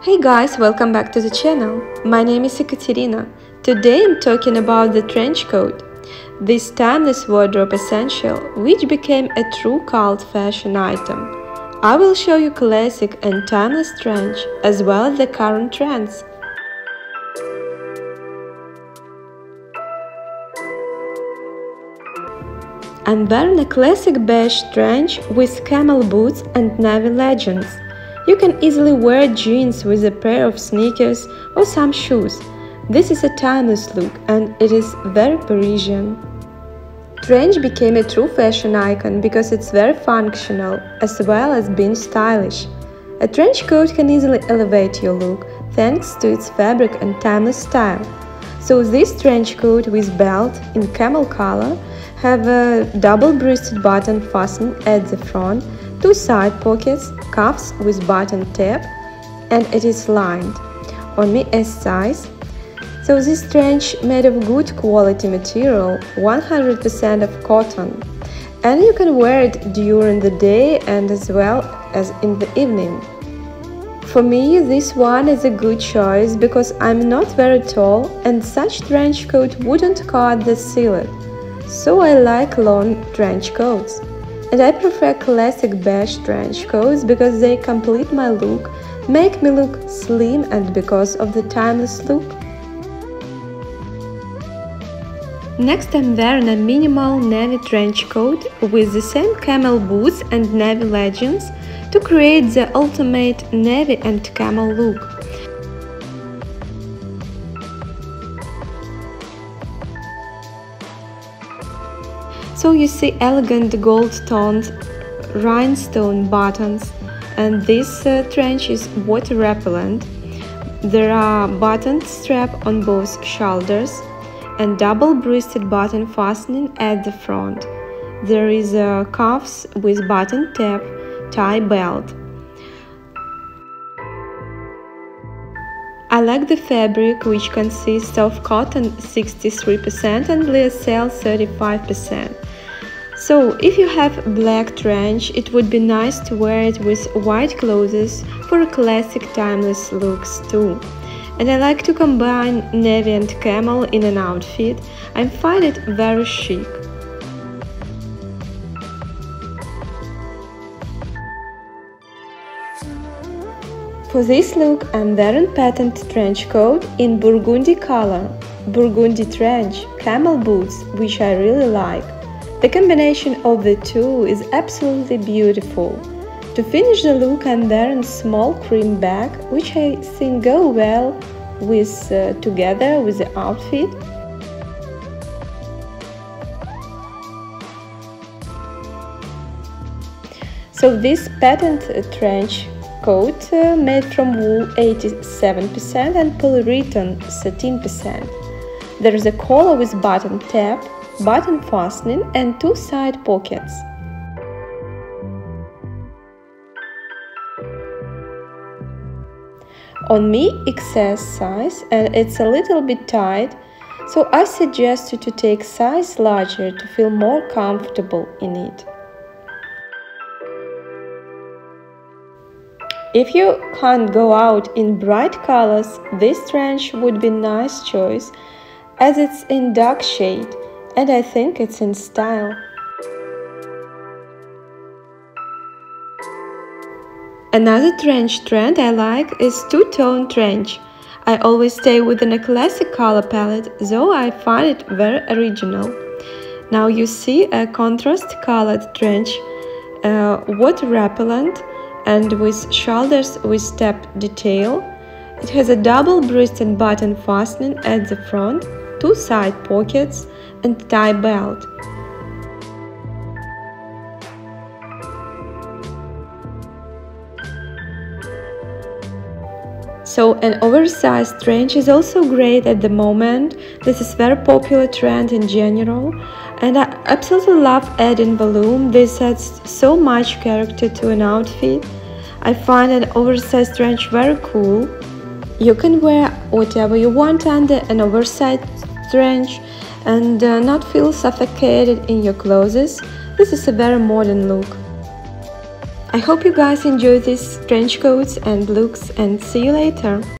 Hey guys, welcome back to the channel. My name is Ekaterina. Today I'm talking about the trench coat. This timeless wardrobe essential, which became a true cult fashion item. I will show you classic and timeless trench, as well as the current trends. I'm wearing a classic beige trench with camel boots and navy leggings. You can easily wear jeans with a pair of sneakers or some shoes. This is a timeless look and it is very Parisian. Trench became a true fashion icon because it's very functional as well as being stylish. A trench coat can easily elevate your look thanks to its fabric and timeless style. So this trench coat with belt in camel color have a double-breasted button fastened at the front, two side pockets, cuffs with button tab, and it is lined. On me S size. So this trench made of good quality material, 100% of cotton. And you can wear it during the day and as well as in the evening. For me, this one is a good choice because I'm not very tall and such trench coat wouldn't cut the silhouette so I like long trench coats. And I prefer classic beige trench coats because they complete my look, make me look slim and because of the timeless look. Next I'm wearing a minimal navy trench coat with the same camel boots and navy leggings to create the ultimate navy and camel look. So you see elegant gold-toned rhinestone buttons and this uh, trench is water repellent. There are button strap on both shoulders and double-breasted button fastening at the front. There is a cuffs with button tab, tie belt. I like the fabric which consists of cotton 63% and lyocell 35%. So, if you have black trench, it would be nice to wear it with white clothes for classic timeless looks too. And I like to combine navy and camel in an outfit. I find it very chic. For this look, I'm wearing patent trench coat in burgundy color, burgundy trench, camel boots, which I really like. The combination of the two is absolutely beautiful. To finish the look I'm wearing small cream bag which I think go well with uh, together with the outfit. So this patent trench coat uh, made from wool 87% and polyurethane 13%. There is a collar with button tab button fastening and two side pockets. On me XS size and it's a little bit tight, so I suggest you to take size larger to feel more comfortable in it. If you can't go out in bright colors, this trench would be nice choice as it's in dark shade and I think it's in style. Another trench trend I like is two-tone trench. I always stay within a classic color palette, though I find it very original. Now you see a contrast colored trench, uh, water repellent and with shoulders with step detail. It has a double-breasted button fastening at the front, two side pockets, and tie belt. So an oversized trench is also great at the moment. This is very popular trend in general and I absolutely love adding volume. This adds so much character to an outfit. I find an oversized trench very cool. You can wear whatever you want under an oversized trench and uh, not feel suffocated in your clothes. This is a very modern look. I hope you guys enjoy these trench coats and looks and see you later!